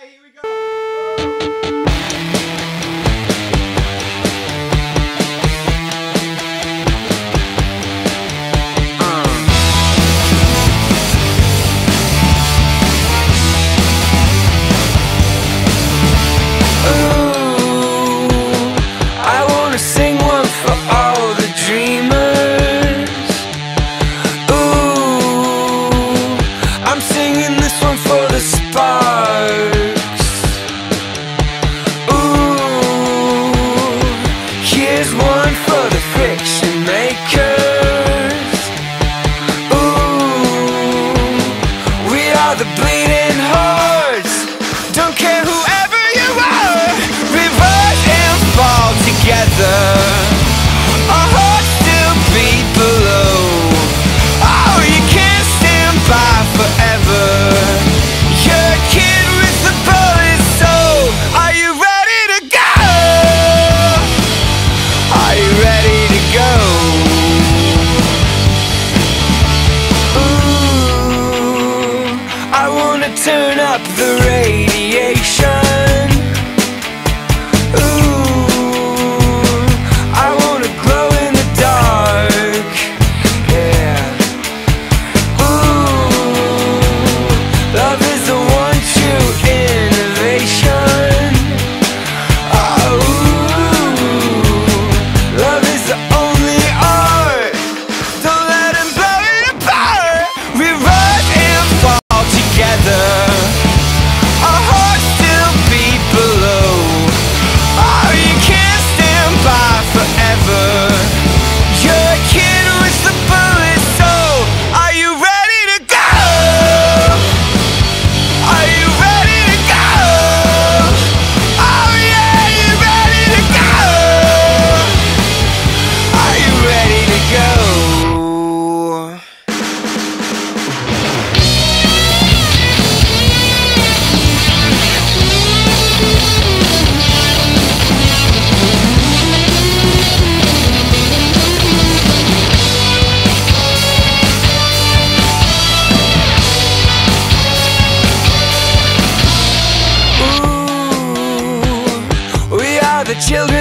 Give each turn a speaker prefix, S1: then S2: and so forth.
S1: right, here we go.
S2: Up the radiation. Children